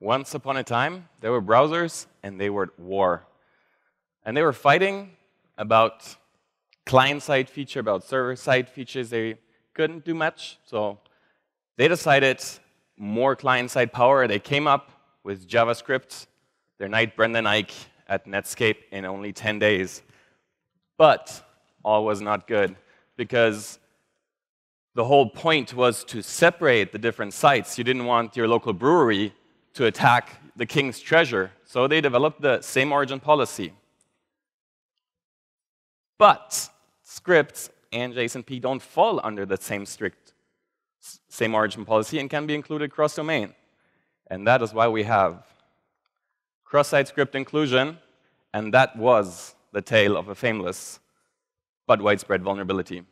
once upon a time, there were browsers and they were at war. And they were fighting about client side feature, about server side features. They couldn't do much, so they decided more client side power. They came up with JavaScript, their knight Brendan Eich at Netscape in only 10 days. But all was not good because the whole point was to separate the different sites. You didn't want your local brewery to attack the king's treasure. So they developed the same origin policy. But scripts and JSONP don't fall under the same strict same origin policy and can be included cross-domain. And that is why we have cross-site script inclusion, and that was the tale of a fameless but widespread vulnerability.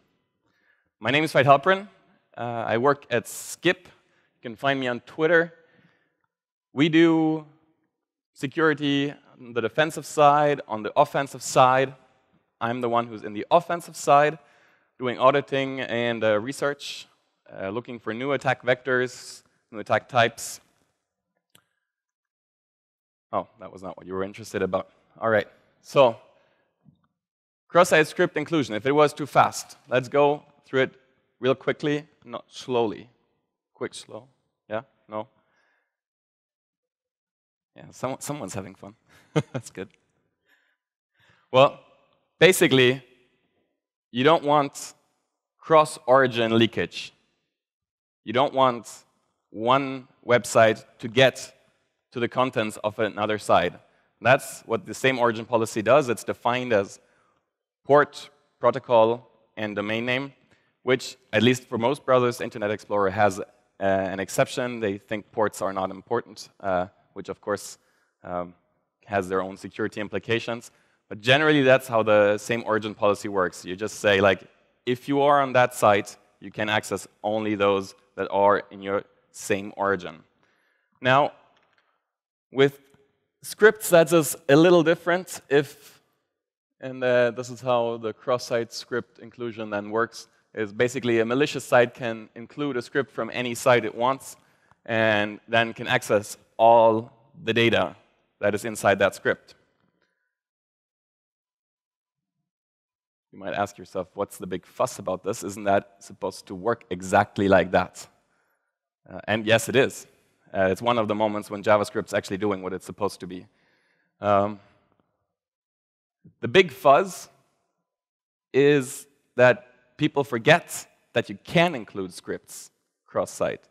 My name is Veit Hailperin. Uh, I work at scip. You can find me on Twitter. We do security on the defensive side, on the offensive side. I'm the one who's in the offensive side, doing auditing and uh, research, uh, looking for new attack vectors, new attack types. Oh, that was not what you were interested about. All right. So, cross-site script inclusion. If it was too fast, let's go through it real quickly, not slowly. Quick, slow. Yeah? No? Yeah, someone, someone's having fun. That's good. Well, basically, you don't want cross-origin leakage. You don't want one website to get to the contents of another site. That's what the same origin policy does. It's defined as port, protocol, and domain name, which, at least for most browsers, Internet Explorer has uh, an exception. They think ports are not important. Uh, which of course um, has their own security implications. But generally, that's how the same origin policy works. You just say, like, if you are on that site, you can access only those that are in your same origin. Now, with scripts, that's a little different. If, and uh, this is how the cross-site script inclusion then works, is basically a malicious site can include a script from any site it wants, and then can access all the data that is inside that script. You might ask yourself, what's the big fuss about this? Isn't that supposed to work exactly like that? Uh, and yes, it is. Uh, it's one of the moments when JavaScript's actually doing what it's supposed to be. Um, the big fuzz is that people forget that you can include scripts cross-site.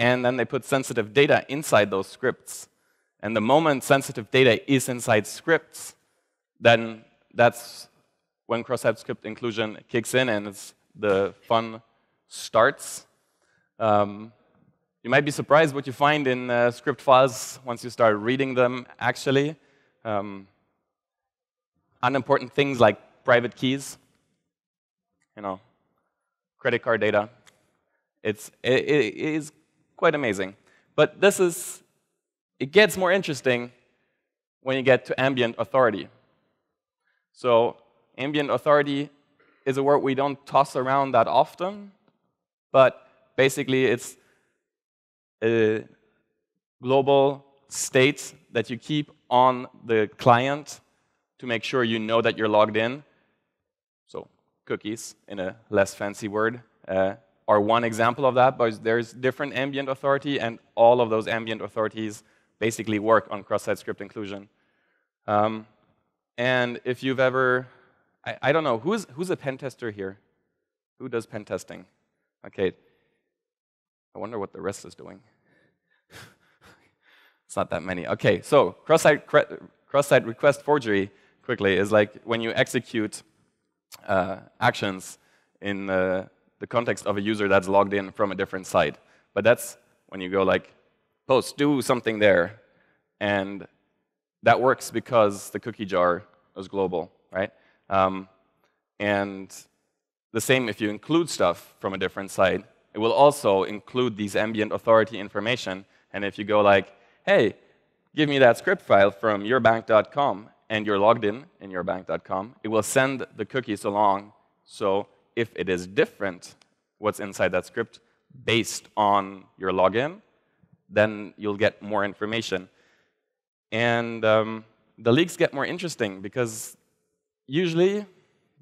And then they put sensitive data inside those scripts. And the moment sensitive data is inside scripts, then that's when cross-site script inclusion kicks in and the fun starts. Um, you might be surprised what you find in uh, script files once you start reading them, actually. Um, unimportant things like private keys, you know, credit card data. It's, it, it is quite amazing. But this is it gets more interesting when you get to ambient authority. So ambient authority is a word we don't toss around that often, but basically it's a global state that you keep on the client to make sure you know that you're logged in. So cookies, in a less fancy word, uh, are one example of that, but there's different ambient authority, and all of those ambient authorities basically work on cross-site script inclusion. Um, and if you've ever, I, I, don't know, who's, who's a pen tester here? Who does pen testing? Okay, I wonder what the rest is doing. it's not that many. Okay, so cross-site, cross-site request forgery, quickly, is like when you execute uh, actions in uh, the context of a user that's logged in from a different site. But that's when you go like post, do something there. And that works because the cookie jar is global, right? Um, and the same if you include stuff from a different site, it will also include these ambient authority information. And if you go like, hey, give me that script file from yourbank.com, and you're logged in in yourbank.com, it will send the cookies along. So if it is different, what's inside that script, based on your login, then you'll get more information. And um, the leaks get more interesting because usually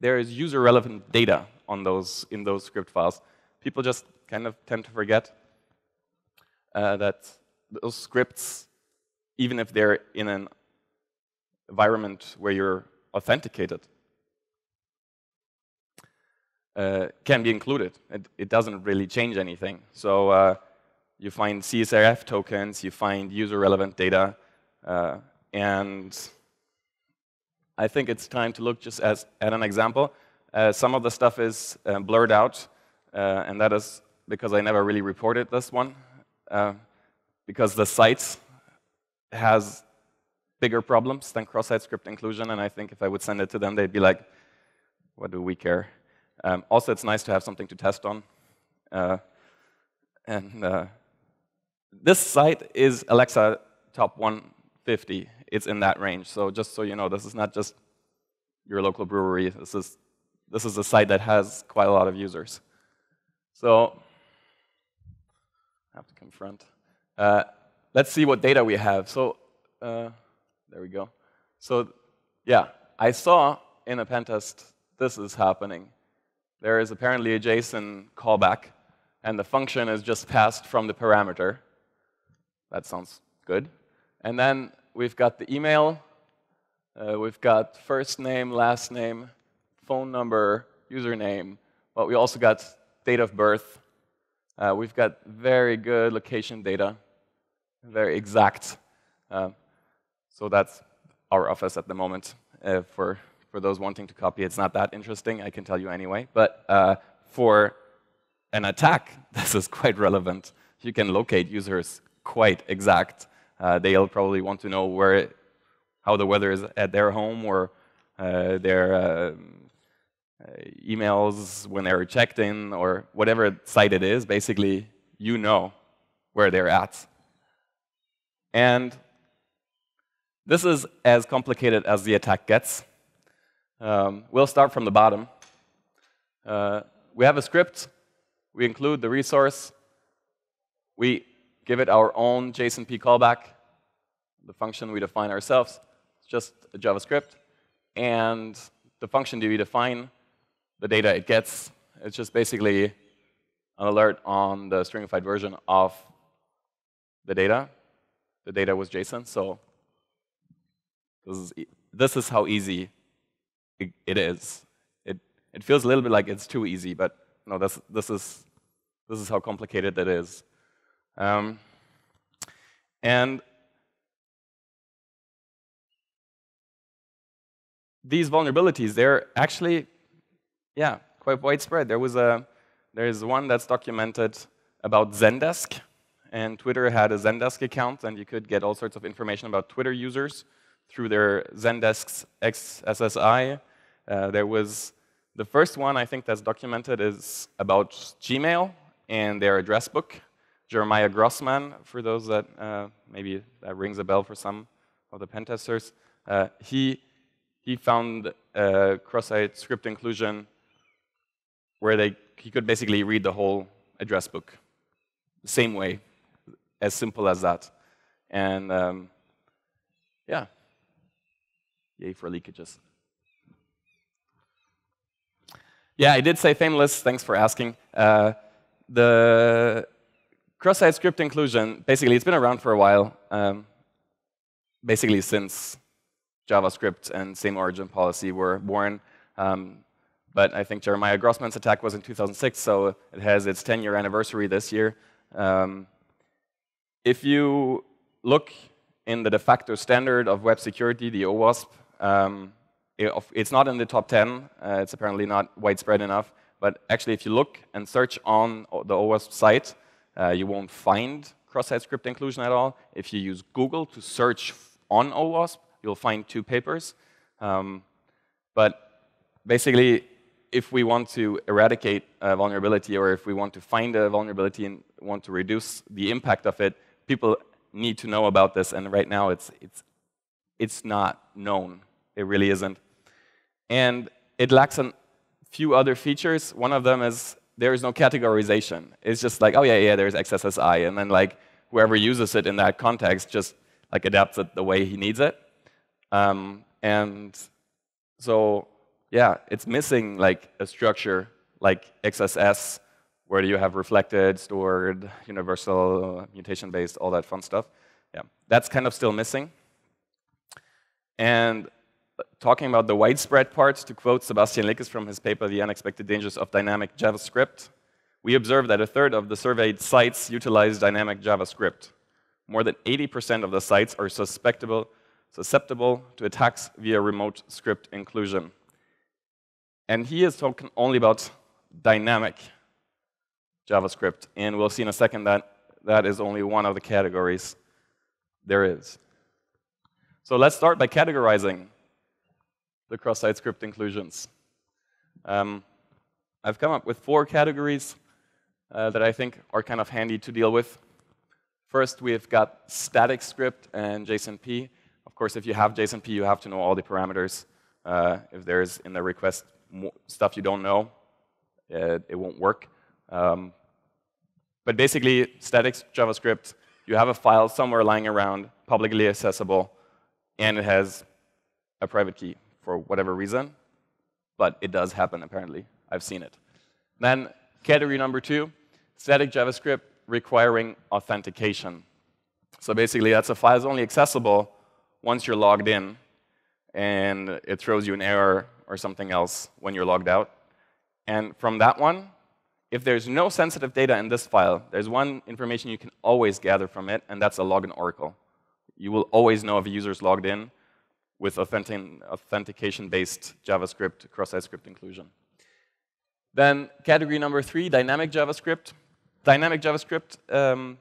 there is user-relevant data on those in those script files. People just kind of tend to forget uh, that those scripts, even if they're in an environment where you're authenticated, uh, can be included. It, it, doesn't really change anything. So uh, you find CSRF tokens, you find user-relevant data, uh, and I think it's time to look just as, at an example. Uh, some of the stuff is uh, blurred out, uh, and that is because I never really reported this one, because the site has bigger problems than cross-site script inclusion, and I think if I would send it to them, they'd be like, what do we care? Um, also, it's nice to have something to test on. Uh, and uh, this site is Alexa top 150. It's in that range. So just so you know, this is not just your local brewery. This is, this is a site that has quite a lot of users. So I have to confront. Uh, let's see what data we have. So uh, there we go. So yeah, I saw in a pen test this is happening there is apparently a JSON callback, and the function is just passed from the parameter. That sounds good. And then we've got the email, uh, we've got first name, last name, phone number, username, but we also got date of birth. Uh, we've got very good location data, very exact. Uh, so that's our office at the moment uh, for for those wanting to copy, it's not that interesting, I can tell you anyway. But uh, for an attack, this is quite relevant. You can locate users quite exact. Uh, they'll probably want to know where, how the weather is at their home or uh, their uh, emails when they're checked in or whatever site it is. Basically, you know where they're at. And this is as complicated as the attack gets. Um, we'll start from the bottom. Uh, we have a script. We include the resource. We give it our own JSONP callback, the function we define ourselves. It's just a JavaScript. And the function do we define, the data it gets, it's just basically an alert on the stringified version of the data. The data was JSON, so this is, e this is how easy it is. It, it feels a little bit like it's too easy, but no, this, this, is, this is how complicated it is. Um, and these vulnerabilities, they're actually, yeah, quite widespread. There was a, there's one that's documented about Zendesk, and Twitter had a Zendesk account, and you could get all sorts of information about Twitter users through their Zendesk's XSSI. Uh, there was the first one I think that's documented is about Gmail and their address book. Jeremiah Grossman, for those that uh, maybe that rings a bell for some of the pen testers, uh, he, he found cross-site script inclusion where they, he could basically read the whole address book the same way, as simple as that. And um, yeah, yay for leakages. Yeah, I did say Fameless. Thanks for asking. Uh, the cross-site script inclusion, basically, it's been around for a while, um, basically since JavaScript and same origin policy were born. Um, but I think Jeremiah Grossman's attack was in 2006, so it has its 10-year anniversary this year. Um, if you look in the de facto standard of web security, the OWASP, um, it's not in the top 10. Uh, it's apparently not widespread enough. But actually, if you look and search on the OWASP site, uh, you won't find cross-site script inclusion at all. If you use Google to search on OWASP, you'll find two papers. Um, but basically, if we want to eradicate a vulnerability or if we want to find a vulnerability and want to reduce the impact of it, people need to know about this. And right now, it's, it's, it's not known. It really isn't. And it lacks a few other features. One of them is there is no categorization. It's just like, oh, yeah, yeah, there's XSSI. And then, like, whoever uses it in that context just like adapts it the way he needs it. Um, and so, yeah, it's missing like a structure like XSS, where you have reflected, stored, universal, mutation-based, all that fun stuff. Yeah, that's kind of still missing. And talking about the widespread part, to quote Sebastian Lekies from his paper, The Unexpected Dangers of Dynamic JavaScript, we observed that a third of the surveyed sites utilize dynamic JavaScript. More than 80% of the sites are susceptible, susceptible to attacks via remote script inclusion. And he is talking only about dynamic JavaScript. And we'll see in a second that that is only one of the categories there is. So let's start by categorizing the cross-site script inclusions. Um, I've come up with four categories uh, that I think are kind of handy to deal with. First, we've got static script and JSONP. Of course, if you have JSONP, you have to know all the parameters. Uh, if there's in the request stuff you don't know, it, it won't work. Um, but basically, static JavaScript, you have a file somewhere lying around, publicly accessible, and it has a private key for whatever reason. But it does happen, apparently. I've seen it. Then category number two, static JavaScript requiring authentication. So basically, that's a file that's only accessible once you're logged in, and it throws you an error or something else when you're logged out. And from that one, if there's no sensitive data in this file, there's one information you can always gather from it, and that's a login oracle. You will always know if a user is logged in with authentication-based JavaScript cross-site script inclusion. Then category number three, dynamic JavaScript. Dynamic JavaScript, um,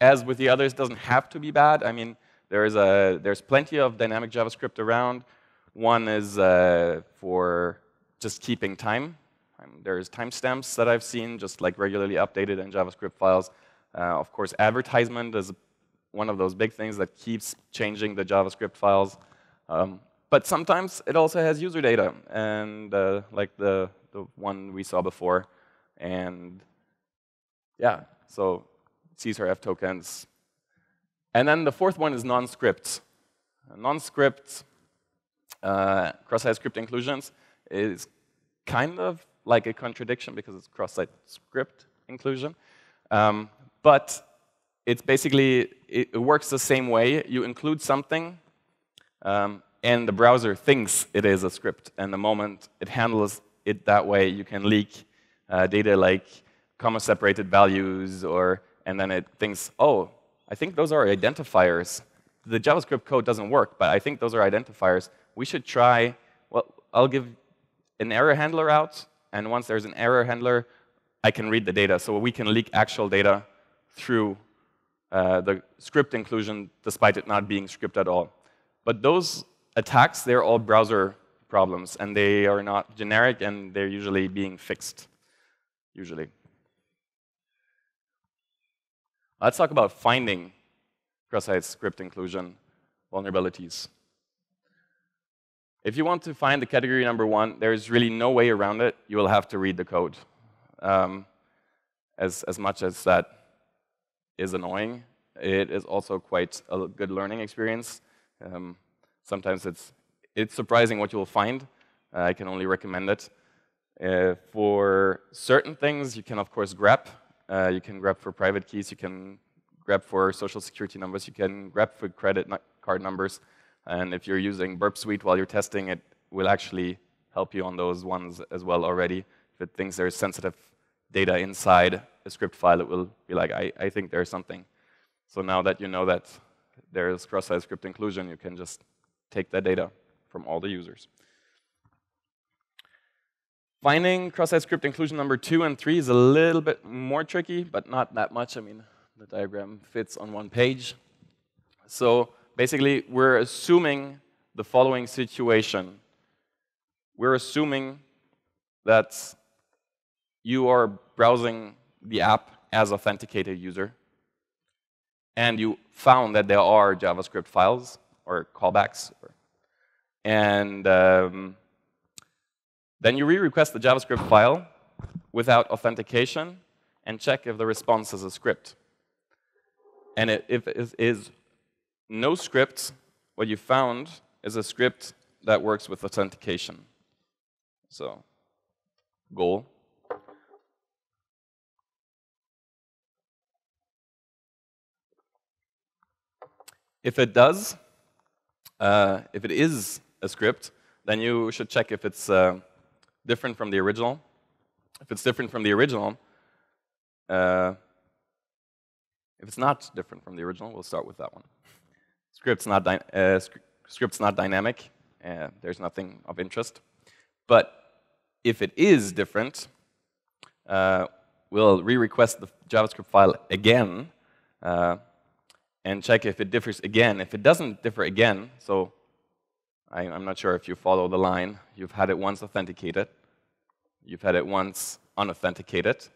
as with the others, doesn't have to be bad. I mean, there's, a, there's plenty of dynamic JavaScript around. One is uh, for just keeping time. Um, there's timestamps that I've seen, just like regularly updated in JavaScript files. Uh, of course, advertisement is one of those big things that keeps changing the JavaScript files. Um, but sometimes it also has user data, and uh, like the, the one we saw before. And yeah, so CSRF tokens. And then the fourth one is non-script. Non-script uh, cross-site script inclusions is kind of like a contradiction because it's cross-site script inclusion. Um, but it's basically, it, it, works the same way. You include something, um, and the browser thinks it is a script. And the moment it handles it that way, you can leak uh, data like comma-separated values, or and then it thinks, oh, I think those are identifiers. The JavaScript code doesn't work, but I think those are identifiers. We should try, well, I'll give an error handler out, and once there's an error handler, I can read the data. So we can leak actual data through uh, the script inclusion, despite it not being script at all. But those attacks, they're all browser problems, and they are not generic, and they're usually being fixed, usually. Let's talk about finding cross-site script inclusion vulnerabilities. If you want to find the category number one, there's really no way around it. You will have to read the code. Um, as, as much as that is annoying, it is also quite a good learning experience. Um, sometimes it's, it's surprising what you will find. Uh, I can only recommend it. Uh, for certain things, you can, of course, grep. Uh, you can grep for private keys. You can grep for social security numbers. You can grep for credit card numbers. And if you're using Burp Suite while you're testing, it will actually help you on those ones as well already. If it thinks there's sensitive data inside a script file, it will be like, I, I think there's something. So now that you know that there's cross-site script inclusion, you can just take that data from all the users. Finding cross-site script inclusion number two and three is a little bit more tricky, but not that much. I mean, the diagram fits on one page. So basically, we're assuming the following situation. We're assuming that you are browsing the app as authenticated user, and you found that there are JavaScript files or callbacks, and um, then you re-request the JavaScript file without authentication and check if the response is a script. And it, if it is no script, what you found is a script that works with authentication. So, goal. If it does, uh, if it is a script, then you should check if it's uh, different from the original. If it's different from the original, uh, if it's not different from the original, we'll start with that one. Script's not, uh, script's not dynamic. Uh, there's nothing of interest. But if it is different, uh, we'll re-request the JavaScript file again and check if it differs again. If it doesn't differ again, so I, am not sure if you follow the line. You've had it once authenticated. You've had it once unauthenticated.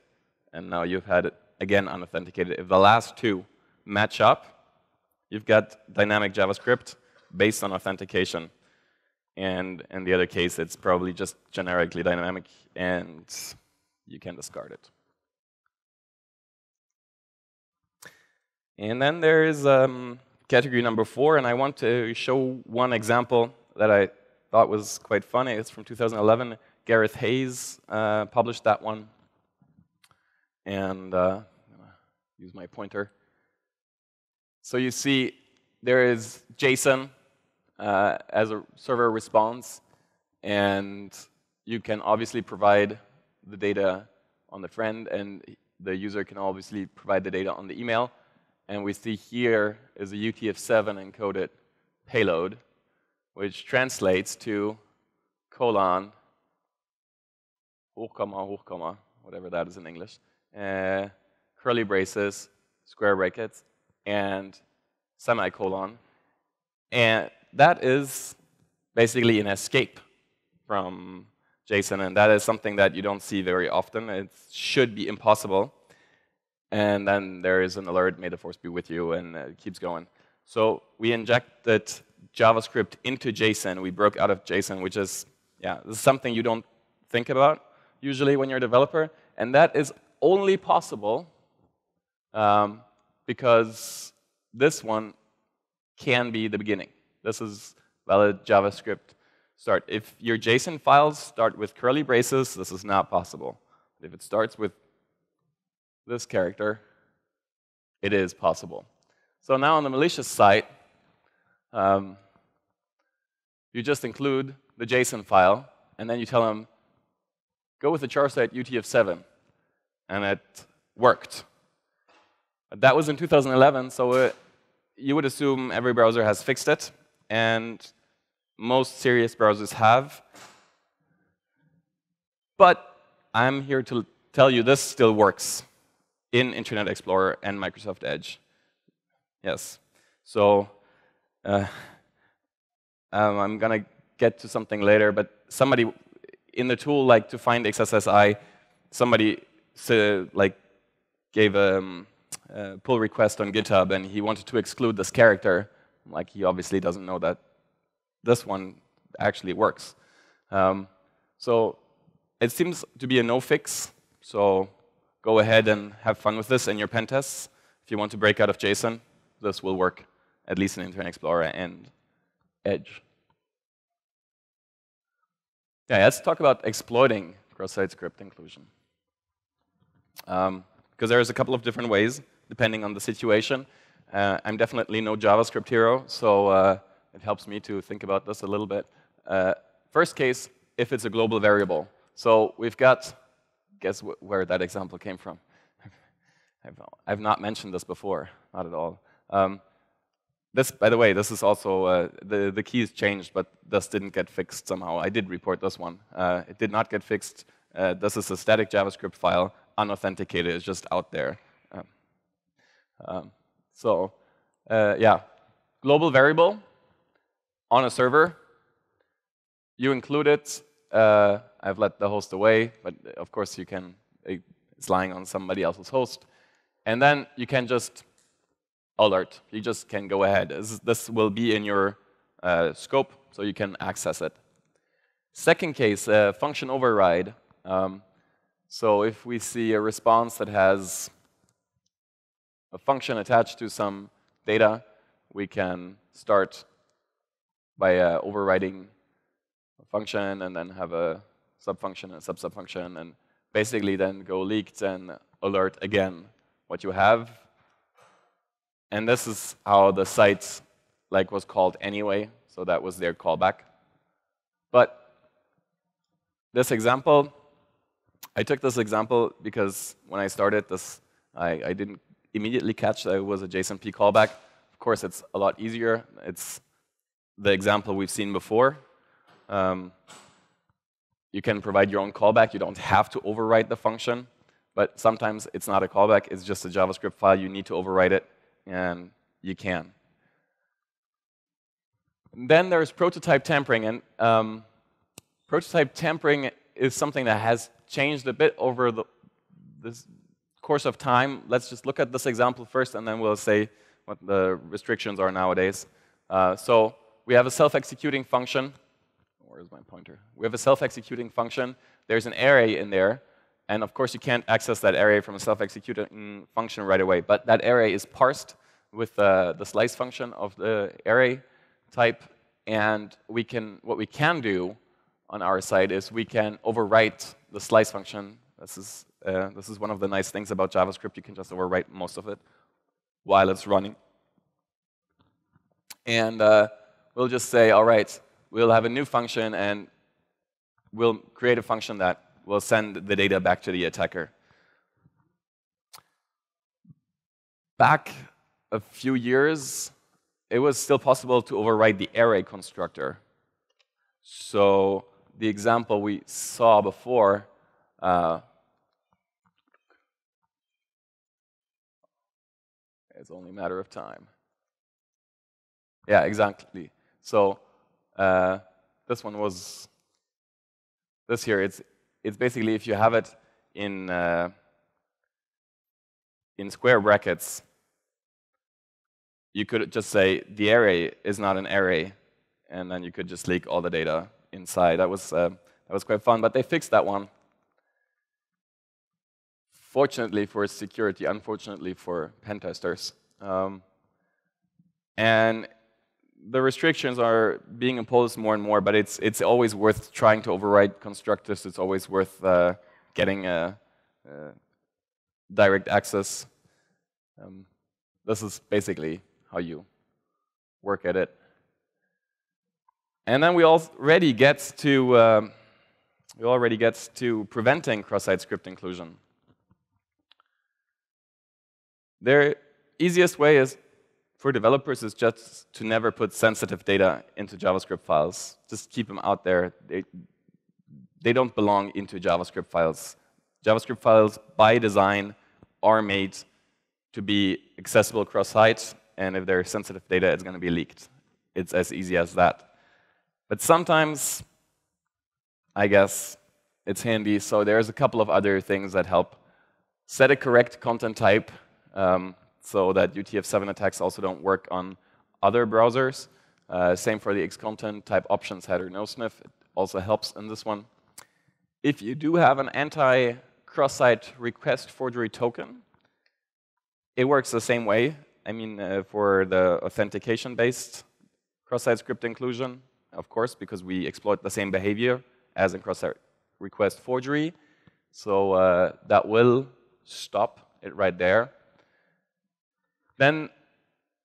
And now you've had it again unauthenticated. If the last two match up, you've got dynamic JavaScript based on authentication. And in the other case, it's probably just generically dynamic, and you can discard it. And then there is um, category number four, and I want to show one example that I thought was quite funny. It's from 2011. Gareth Heyes uh, published that one. And uh, use my pointer. So you see there is JSON uh, as a server response. And you can obviously provide the data on the friend, and the user can obviously provide the data on the email. And we see here is a UTF-7 encoded payload which translates to colon, hochkomma, hochkomma, whatever that is in English, uh, curly braces, square brackets, and semicolon. And that is basically an escape from JSON, and that is something that you don't see very often. It should be impossible. And then there is an alert, may the force be with you, and it keeps going. So we injected JavaScript into JSON. We broke out of JSON, which is, yeah, this is something you don't think about usually when you're a developer. And that is only possible um, because this one can be the beginning. This is valid JavaScript start. If your JSON files start with curly braces, this is not possible. If it starts with this character, it is possible. So now on the malicious side, um, you just include the JSON file, and then you tell them, go with the char charset UTF-7. And it worked. That was in 2011, so it, you would assume every browser has fixed it, and most serious browsers have. But I'm here to tell you this still works in Internet Explorer and Microsoft Edge. Yes. So uh, um, I'm going to get to something later, but somebody in the tool, like to find XSSI, somebody so, like gave a, um, a pull request on GitHub, and he wanted to exclude this character. Like he obviously doesn't know that this one actually works. Um, so it seems to be a no fix. So go ahead and have fun with this in your pen tests. If you want to break out of JSON, this will work, at least in Internet Explorer and Edge. Yeah, let's talk about exploiting cross-site script inclusion. Because um, there's a couple of different ways, depending on the situation. Uh, I'm definitely no JavaScript hero, so uh, it helps me to think about this a little bit. Uh, first case, if it's a global variable. So we've got, guess wh where that example came from. I've, I've not mentioned this before, not at all. Um, this, by the way, this is also, uh, the, the keys changed, but this didn't get fixed somehow. I did report this one. Uh, it did not get fixed. Uh, this is a static JavaScript file, unauthenticated. It's just out there. Um, um, so, uh, yeah, global variable on a server. You include it. Uh, I've let the host away, but of course you can, it's lying on somebody else's host. And then you can just alert. You just can go ahead. This, will be in your uh, scope, so you can access it. Second case, uh, function override. Um, so if we see a response that has a function attached to some data, we can start by uh, overriding function and then have a subfunction and sub-subfunction and basically then go leaked and alert again what you have. And this is how the site like was called anyway, so that was their callback. But this example, I took this example because when I started this, I, I didn't immediately catch that it was a JSONP callback. Of course, it's a lot easier. It's the example we've seen before. Um, you can provide your own callback. You don't have to overwrite the function. But sometimes it's not a callback. It's just a JavaScript file. You need to overwrite it, and you can. Then there's prototype tampering. And um, prototype tampering is something that has changed a bit over the this course of time. Let's just look at this example first, and then we'll say what the restrictions are nowadays. Uh, so we have a self-executing function. Where's my pointer? We have a self-executing function. There's an array in there. And of course, you can't access that array from a self-executing function right away. But that array is parsed with uh, the slice function of the array type. And we can, what we can do on our side is we can overwrite the slice function. This is, uh, this is one of the nice things about JavaScript. You can just overwrite most of it while it's running. And uh, we'll just say, all right, we'll have a new function, and we'll create a function that will send the data back to the attacker. Back a few years, it was still possible to override the array constructor. So the example we saw before, uh, it's only a matter of time. Yeah, exactly. So uh, this one was this here. It's it's basically if you have it in uh, in square brackets, you could just say the array is not an array, and then you could just leak all the data inside. That was, uh, that was quite fun, but they fixed that one. Fortunately for security, unfortunately for pen testers. Um, and the restrictions are being imposed more and more, but it's, it's always worth trying to override constructors. It's always worth uh, getting a, a, direct access. Um, this is basically how you work at it. And then we already get to uh, we already get to preventing cross-site script inclusion. The easiest way is for developers is just to never put sensitive data into JavaScript files. Just keep them out there. They, they don't belong into JavaScript files. JavaScript files, by design, are made to be accessible cross-site, and if there's sensitive data, it's going to be leaked. It's as easy as that. But sometimes, I guess, it's handy. So there's a couple of other things that help. Set a correct content type um, so that UTF-7 attacks also don't work on other browsers. Uh, same for the xcontent type options header no sniff. It also helps in this one. If you do have an anti-cross-site request forgery token, it works the same way. I mean, uh, for the authentication-based cross-site script inclusion, of course, because we exploit the same behavior as in cross-site request forgery. So uh, that will stop it right there. Then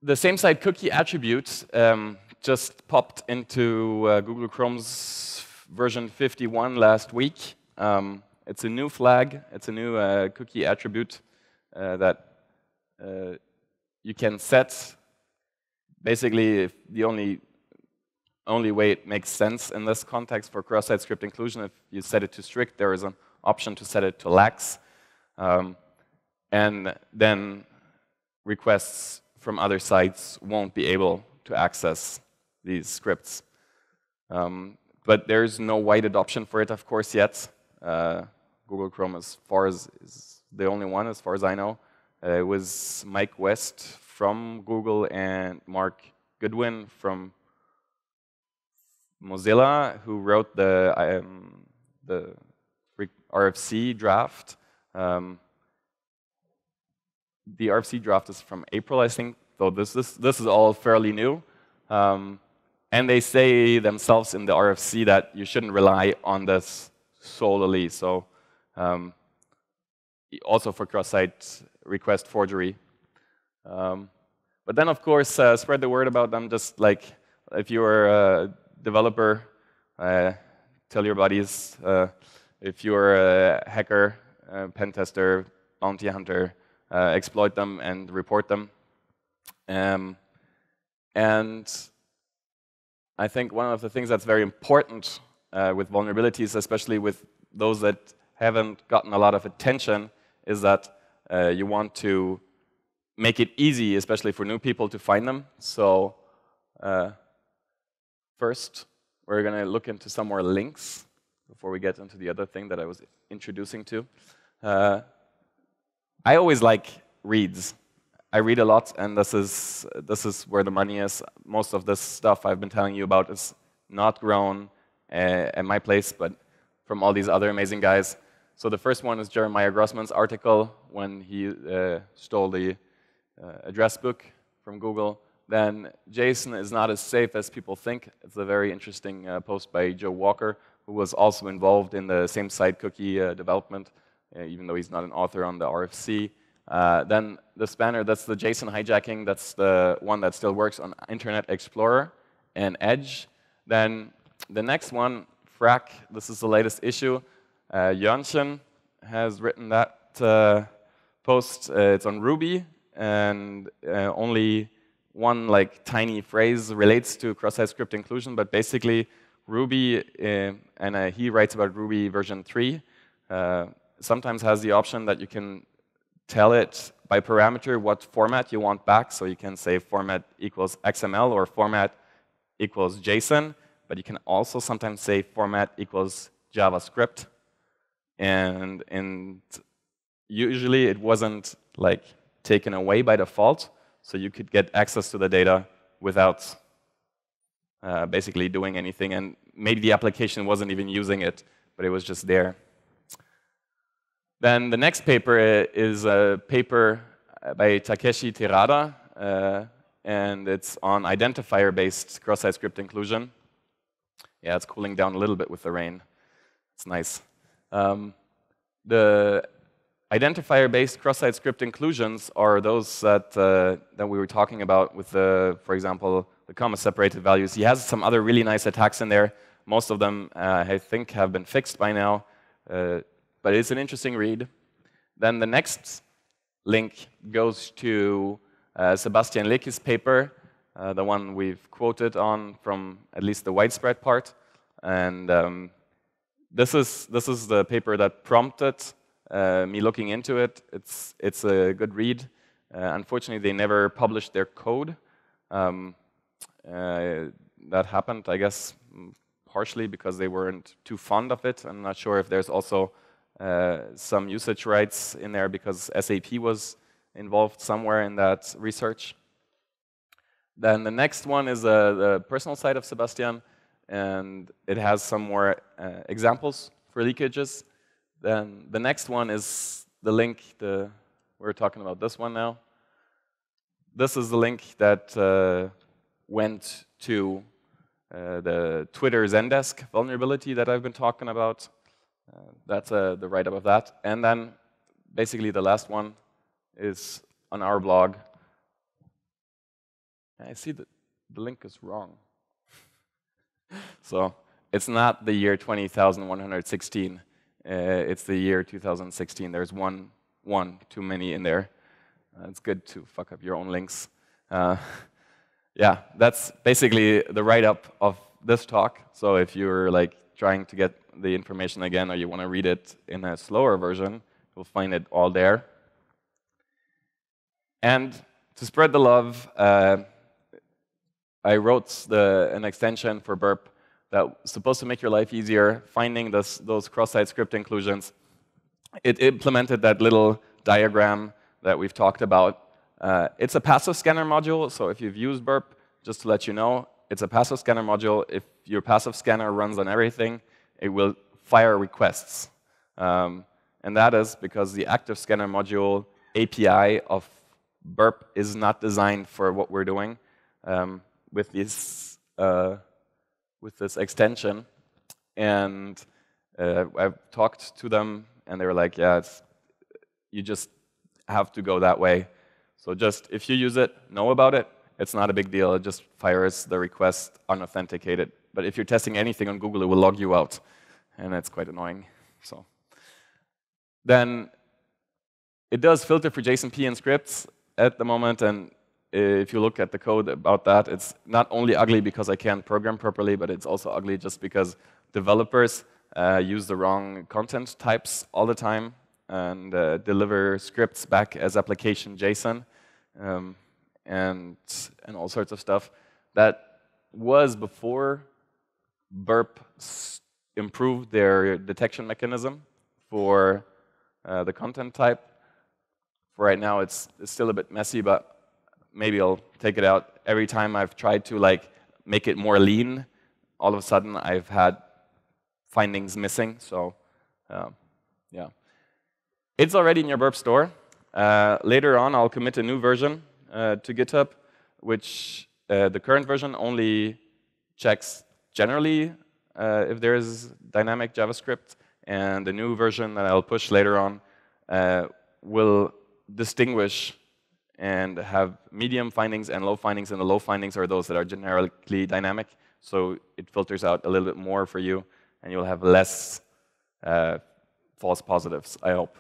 the same site cookie attribute um, just popped into uh, Google Chrome's version 51 last week. Um, it's a new flag. It's a new uh, cookie attribute uh, that uh, you can set. Basically, the only only way it makes sense in this context for cross-site script inclusion. If you set it to strict, there is an option to set it to lax. Um, and then requests from other sites won't be able to access these scripts. Um, but there's no wide adoption for it, of course, yet. Uh, Google Chrome, as far as is the only one, as far as I know. Uh, it was Mike West from Google and Mark Goodwin from Mozilla, who wrote the, um, the RFC draft. Um, the RFC draft is from April, I think. So this, this, this is all fairly new. Um, and they say themselves in the RFC that you shouldn't rely on this solely. So um, also for cross-site request forgery. Um, but then, of course, uh, spread the word about them. Just like if you're a developer, uh, tell your buddies. Uh, if you're a hacker, a pen tester, bounty hunter, uh, exploit them and report them. Um, and I think one of the things that's very important uh, with vulnerabilities, especially with those that haven't gotten a lot of attention, is that uh, you want to make it easy, especially for new people, to find them. So uh, first, we're going to look into some more links before we get into the other thing that I was introducing to. I always like reads. I read a lot, and this is, this is where the money is. Most of this stuff I've been telling you about is not grown uh, at my place, but from all these other amazing guys. So the first one is Jeremiah Grossman's article when he uh, stole the uh, address book from Google. Then JSON is not as safe as people think. It's a very interesting uh, post by Joe Walker, who was also involved in the same site cookie development, even though he's not an author on the RFC. Uh, then the spanner, that's the JSON hijacking. That's the one that still works on Internet Explorer and Edge. Then the next one, Phrack, this is the latest issue. Uh, Jörnchen has written that uh, post. Uh, it's on Ruby, and uh, only one like tiny phrase relates to cross-site script inclusion. But basically, Ruby, uh, and uh, he writes about Ruby version 3, sometimes has the option that you can tell it by parameter what format you want back. So you can say format equals XML or format equals JSON, but you can also sometimes say format equals JavaScript. And, and usually it wasn't like taken away by default, so you could get access to the data without uh, basically doing anything. And maybe the application wasn't even using it, but it was just there. Then the next paper is a paper by Takeshi Terada, uh, and it's on identifier-based cross-site script inclusion. Yeah, it's cooling down a little bit with the rain. It's nice. Um, the identifier-based cross-site script inclusions are those that, uh, that we were talking about with, the, for example, the comma-separated values. He has some other really nice attacks in there. Most of them, uh, I think, have been fixed by now. But it's an interesting read. Then the next link goes to uh, Sebastian Lekies' paper, uh, the one we've quoted on from at least the widespread part. And um, this, is, this is the paper that prompted uh, me looking into it. It's, it's a good read. Uh, unfortunately, they never published their code. Um, uh, that happened, I guess, partially because they weren't too fond of it. I'm not sure if there's also some usage rights in there because SAP was involved somewhere in that research. Then the next one is uh, the personal side of Sebastian, and it has some more uh, examples for leakages. Then the next one is the link, the, we're talking about this one now. This is the link that uh, went to uh, the Twitter Zendesk vulnerability that I've been talking about. That's uh, the write-up of that. And then basically the last one is on our blog. I see that the link is wrong. so it's not the year 20,116. Uh, it's the year 2016. There's one, one too many in there. Uh, it's good to fuck up your own links. Uh, yeah, that's basically the write-up of this talk. So if you're like trying to get the information again or you want to read it in a slower version, you'll find it all there. And to spread the love, uh, I wrote the, an extension for Burp that's supposed to make your life easier, finding this, those cross-site script inclusions. It implemented that little diagram that we've talked about. Uh, it's a passive scanner module, so if you've used Burp, just to let you know, it's a passive scanner module. If your passive scanner runs on everything, it will fire requests. Um, and that is because the active scanner module API of Burp is not designed for what we're doing um, with this uh, with this extension, and uh, I've talked to them, and they were like, "Yeah, it's you just have to go that way." So just if you use it, know about it. It's not a big deal. It just fires the request unauthenticated. But if you're testing anything on Google, it will log you out, and that's quite annoying. So then it does filter for JSONP and scripts at the moment, and if you look at the code about that, it's not only ugly because I can't program properly, but it's also ugly just because developers uh, use the wrong content types all the time and uh, deliver scripts back as application JSON um, and, and all sorts of stuff. That was before Burp improved their detection mechanism for uh, the content type. For right now, it's, it's still a bit messy, but maybe I'll take it out. Every time I've tried to like make it more lean, all of a sudden I've had findings missing. So, uh, yeah. It's already in your Burp store. Uh, later on, I'll commit a new version uh, to GitHub, which uh, the current version only checks generally uh, if there is dynamic JavaScript, and the new version that I'll push later on uh, will distinguish and have medium findings and low findings, and the low findings are those that are generically dynamic, so it filters out a little bit more for you, and you'll have less uh, false positives, I hope.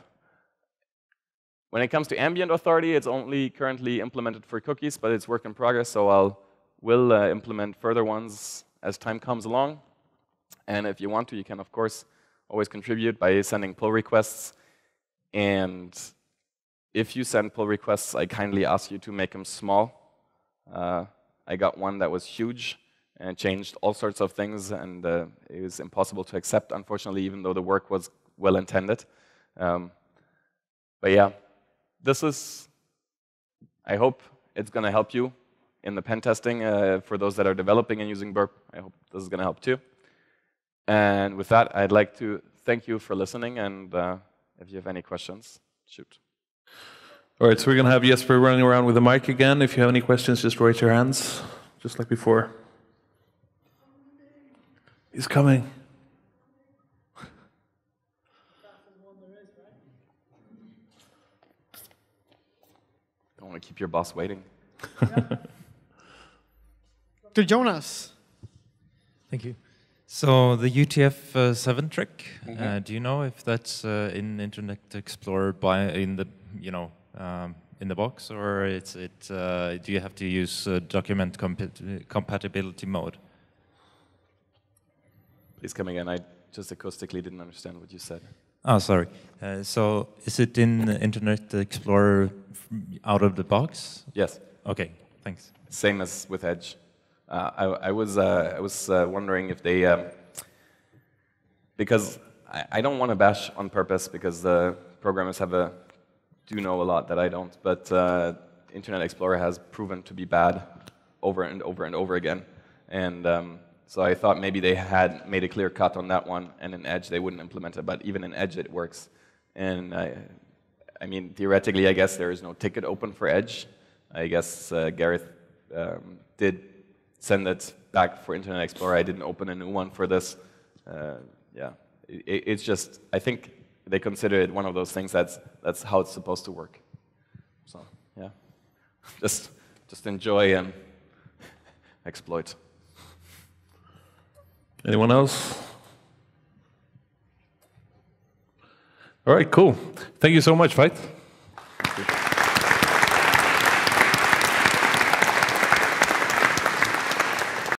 When it comes to ambient authority, it's only currently implemented for cookies, but it's work in progress, so I'll will uh, implement further ones as time comes along. And if you want to, you can, of course, always contribute by sending pull requests. And if you send pull requests, I kindly ask you to make them small. Uh, I got one that was huge and changed all sorts of things, and uh, it was impossible to accept, unfortunately, even though the work was well intended. Um, but yeah, this is, I hope it's going to help you in the pen testing uh, for those that are developing and using Burp. I hope this is going to help too. And with that, I'd like to thank you for listening. And uh, if you have any questions, shoot. All right, so we're going to have Jesper running around with the mic again. If you have any questions, just raise your hands, just like before. He's coming. Want to keep your boss waiting. to Jonas. Thank you. So the UTF-7 uh, trick, mm -hmm. uh, do you know if that's uh, in Internet Explorer by in the you know um, in the box, or it's it? Uh, do you have to use uh, document compatibility mode? Please come again. I just acoustically didn't understand what you said. Oh, sorry. Uh, so is it in Internet Explorer out of the box? Yes. Okay, thanks. Same as with Edge. Uh, I, I, was, uh, I was uh, wondering if they, um, because I, I don't want to bash on purpose because the programmers have a, do know a lot that I don't, but uh, Internet Explorer has proven to be bad over and over and over again. And um, so I thought maybe they had made a clear cut on that one, and in Edge they wouldn't implement it, but even in Edge it works. And I, I mean, theoretically, I guess there is no ticket open for Edge. I guess uh, Gareth um, did send it back for Internet Explorer. I didn't open a new one for this. Uh, yeah, it, it's just, I think they consider it one of those things that's, that's how it's supposed to work. So, yeah, just, just enjoy and exploit. Anyone else? All right, cool. Thank you so much, Veit.